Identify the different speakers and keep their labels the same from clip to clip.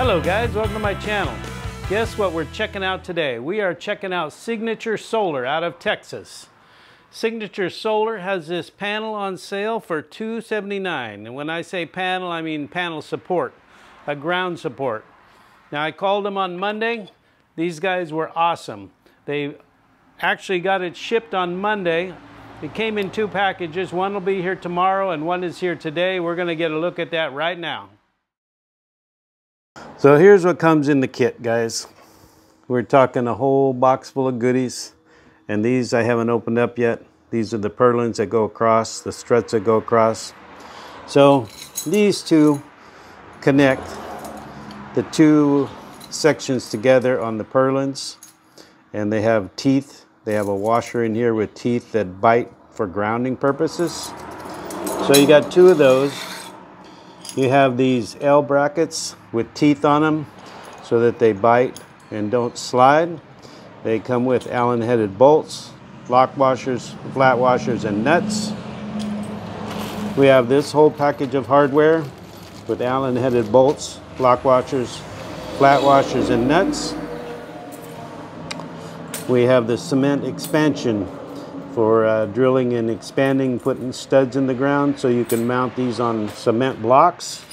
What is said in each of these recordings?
Speaker 1: Hello guys, welcome to my channel. Guess what we're checking out today? We are checking out Signature Solar out of Texas. Signature Solar has this panel on sale for 279. And when I say panel, I mean panel support, a ground support. Now I called them on Monday. These guys were awesome. They actually got it shipped on Monday. It came in two packages. One will be here tomorrow and one is here today. We're gonna get a look at that right now. So here's what comes in the kit, guys. We're talking a whole box full of goodies. And these I haven't opened up yet. These are the purlins that go across, the struts that go across. So these two connect the two sections together on the purlins. And they have teeth. They have a washer in here with teeth that bite for grounding purposes. So you got two of those. You have these L brackets with teeth on them so that they bite and don't slide. They come with Allen headed bolts, lock washers, flat washers, and nuts. We have this whole package of hardware with Allen headed bolts, lock washers, flat washers, and nuts. We have the cement expansion for uh, drilling and expanding, putting studs in the ground so you can mount these on cement blocks.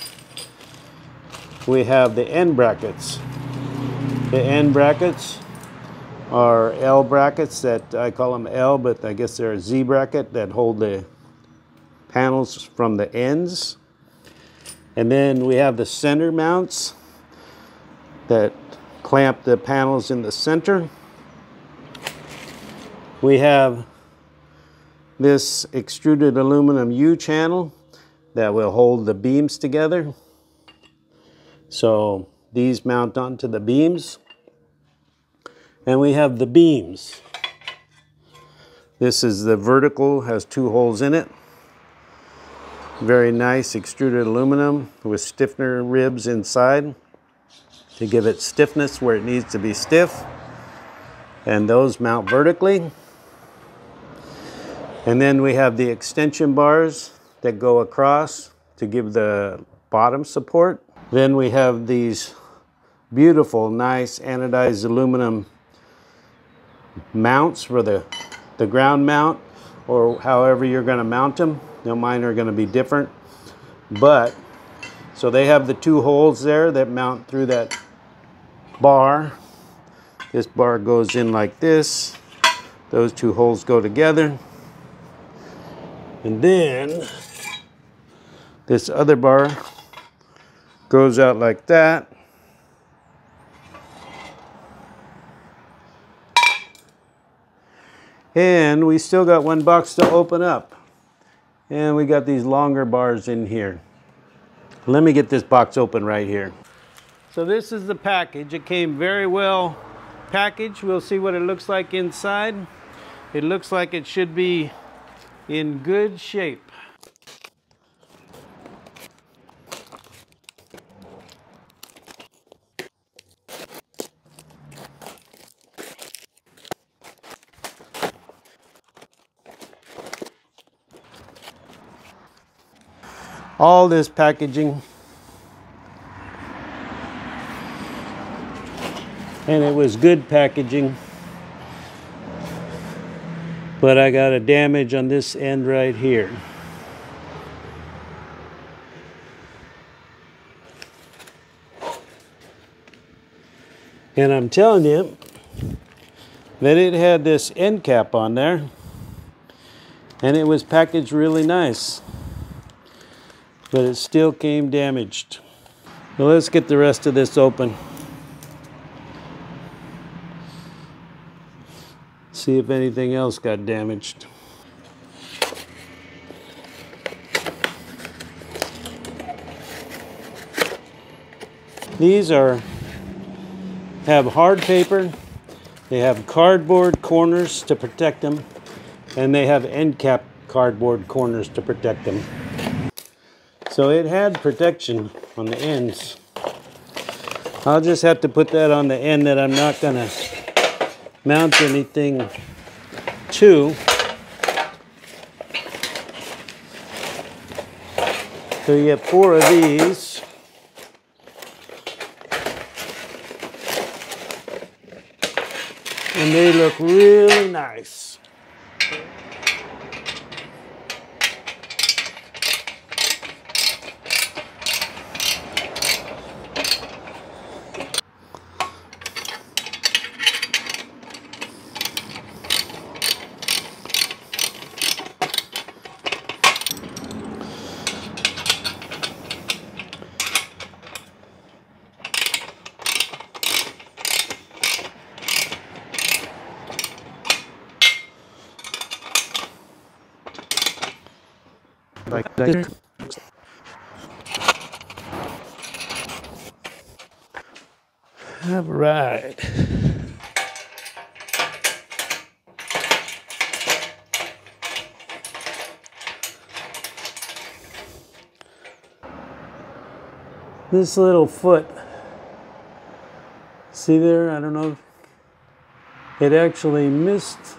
Speaker 1: We have the end brackets. The end brackets are L brackets that I call them L, but I guess they're a Z bracket that hold the panels from the ends. And then we have the center mounts that clamp the panels in the center. We have this extruded aluminum U-channel that will hold the beams together. So these mount onto the beams. And we have the beams. This is the vertical, has two holes in it. Very nice extruded aluminum with stiffener ribs inside to give it stiffness where it needs to be stiff. And those mount vertically. And then we have the extension bars that go across to give the bottom support. Then we have these beautiful, nice anodized aluminum mounts for the, the ground mount or however you're going to mount them. Now mine are going to be different. But, so they have the two holes there that mount through that bar. This bar goes in like this. Those two holes go together. And then this other bar goes out like that. And we still got one box to open up. And we got these longer bars in here. Let me get this box open right here. So this is the package. It came very well packaged. We'll see what it looks like inside. It looks like it should be in good shape. All this packaging and it was good packaging but I got a damage on this end right here. And I'm telling you that it had this end cap on there and it was packaged really nice. But it still came damaged. Let's get the rest of this open. see if anything else got damaged. These are have hard paper, they have cardboard corners to protect them, and they have end cap cardboard corners to protect them. So it had protection on the ends. I'll just have to put that on the end that I'm not gonna mount anything to. So you get four of these. And they look really nice. Like that. All right. This little foot, see there? I don't know it actually missed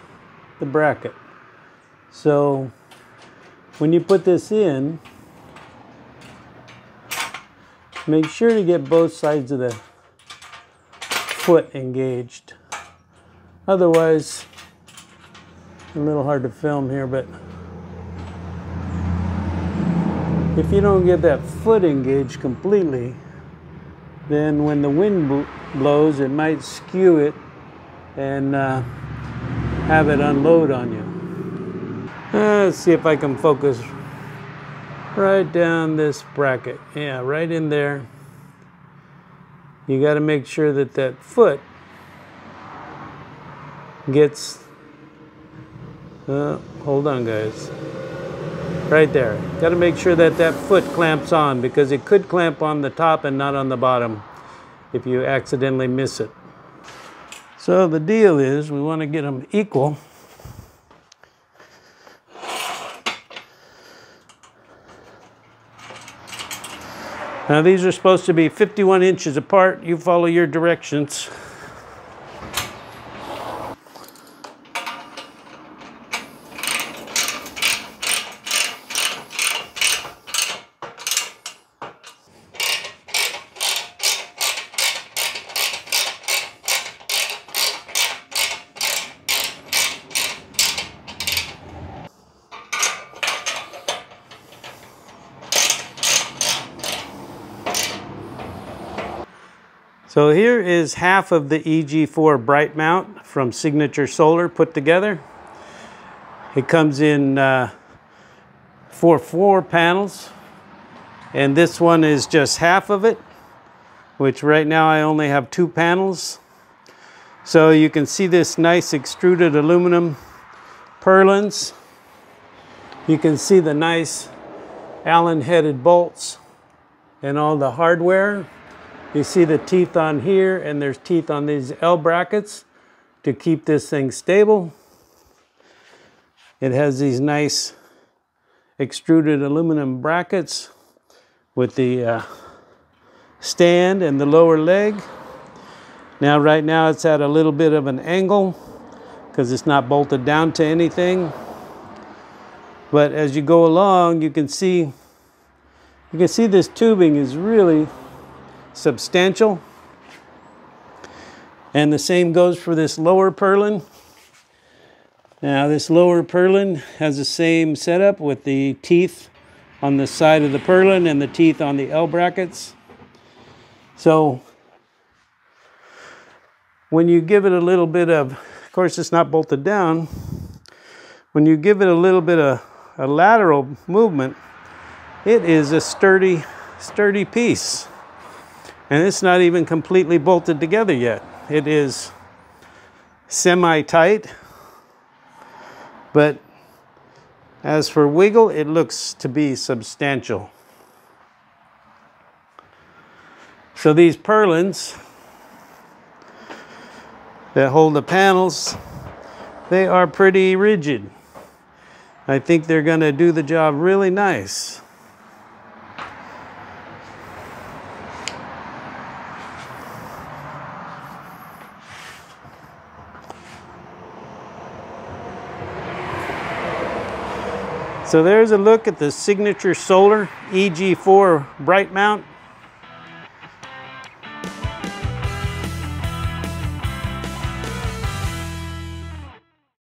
Speaker 1: the bracket. So when you put this in, make sure to get both sides of the foot engaged. Otherwise, a little hard to film here, but if you don't get that foot engaged completely, then when the wind blows, it might skew it and uh, have it unload on you. Let's see if I can focus right down this bracket. Yeah, right in there. You got to make sure that that foot gets, uh, hold on guys, right there. Got to make sure that that foot clamps on because it could clamp on the top and not on the bottom if you accidentally miss it. So the deal is we want to get them equal. Now these are supposed to be 51 inches apart. You follow your directions. So here is half of the EG4 BrightMount from Signature Solar put together. It comes in uh, for four panels and this one is just half of it which right now I only have two panels. So you can see this nice extruded aluminum purlins. You can see the nice Allen headed bolts and all the hardware. You see the teeth on here and there's teeth on these L brackets to keep this thing stable. It has these nice extruded aluminum brackets with the uh, stand and the lower leg. Now right now it's at a little bit of an angle because it's not bolted down to anything. But as you go along you can see you can see this tubing is really substantial. And the same goes for this lower purlin. Now this lower purlin has the same setup with the teeth on the side of the purlin and the teeth on the L brackets. So when you give it a little bit of, of course it's not bolted down, when you give it a little bit of a lateral movement, it is a sturdy, sturdy piece. And it's not even completely bolted together yet. It is semi-tight, but as for wiggle, it looks to be substantial. So these purlins that hold the panels, they are pretty rigid. I think they're going to do the job really nice. So there's a look at the Signature Solar EG4 BrightMount